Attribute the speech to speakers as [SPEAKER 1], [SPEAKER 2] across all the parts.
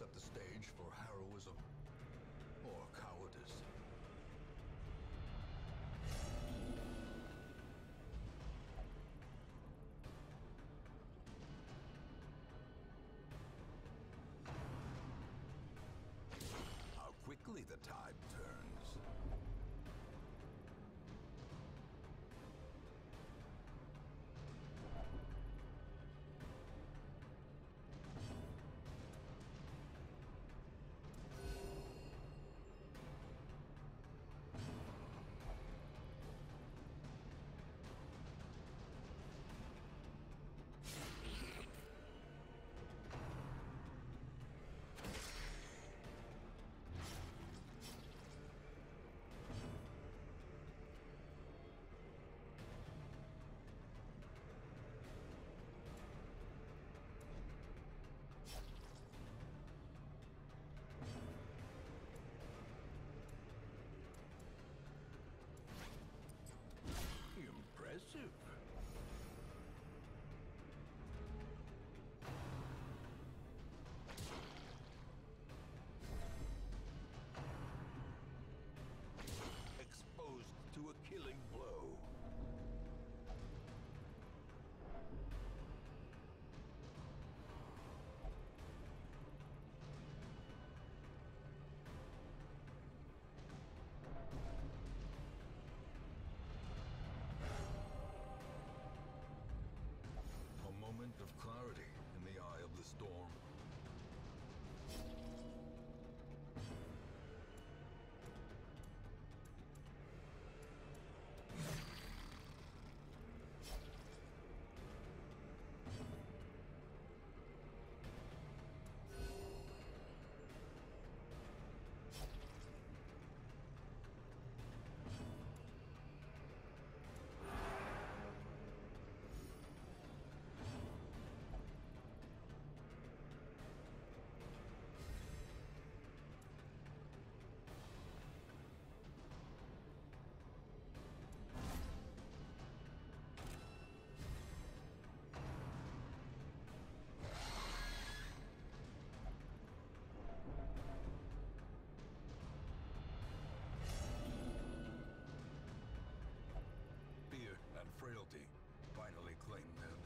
[SPEAKER 1] set the stage for heroism or cowardice.
[SPEAKER 2] A killing
[SPEAKER 1] finally claim their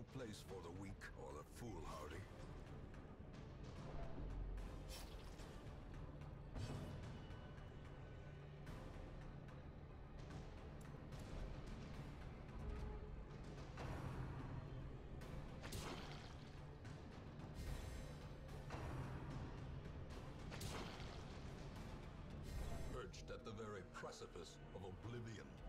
[SPEAKER 1] no place for the weak or the foolhardy. Perched at the very precipice of oblivion.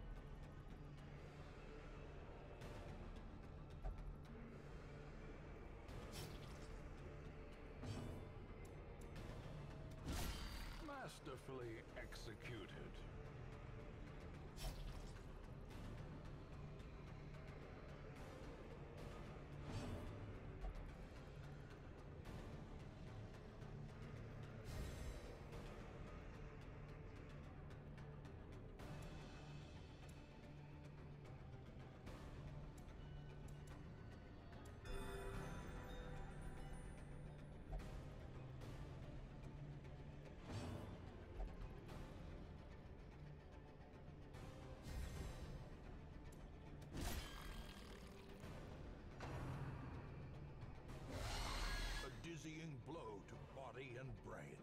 [SPEAKER 3] Executed.
[SPEAKER 2] blow to body and brain.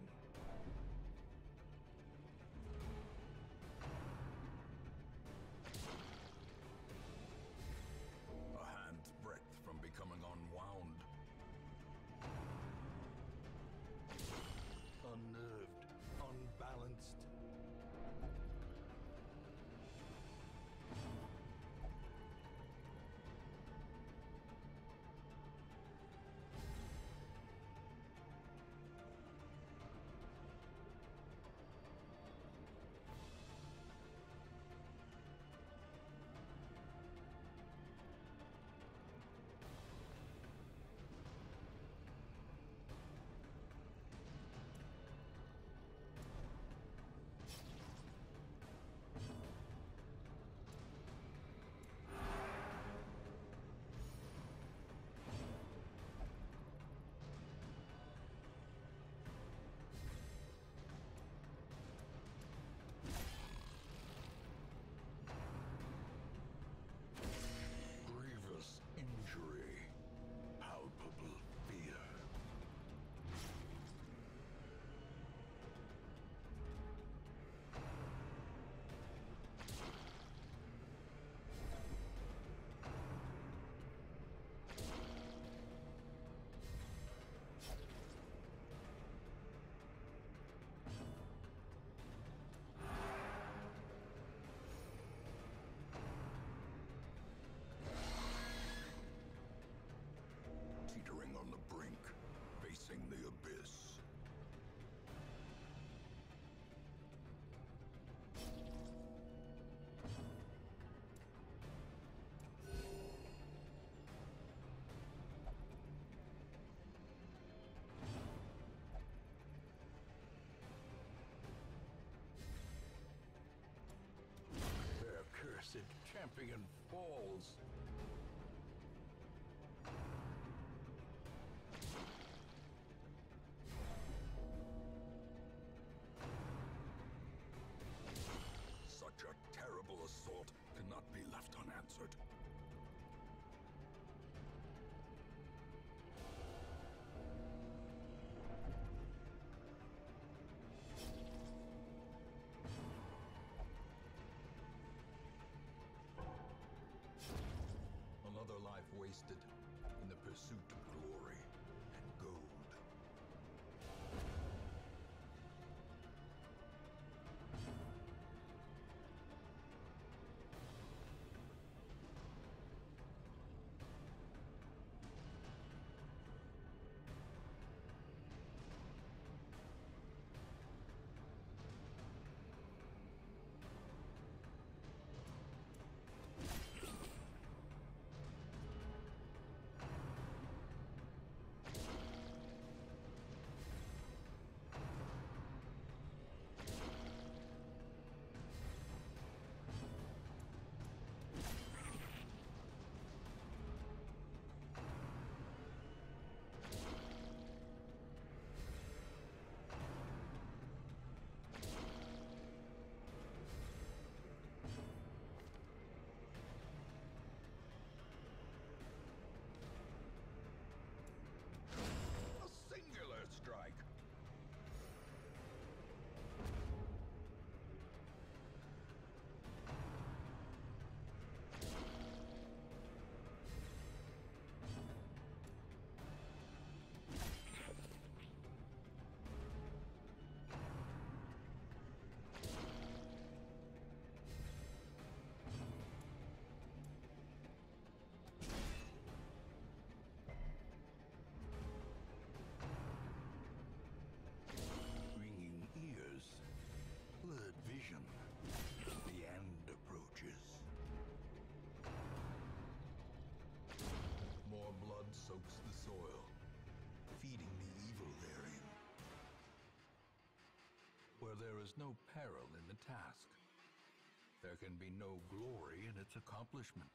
[SPEAKER 3] A hand's
[SPEAKER 1] breadth from becoming unwound. Unnerved, unbalanced, champion falls. Another life wasted in the pursuit of glory vision. The end approaches. More blood soaks the soil, feeding the evil therein. Where there is no peril in the task, there can be no glory in its accomplishment.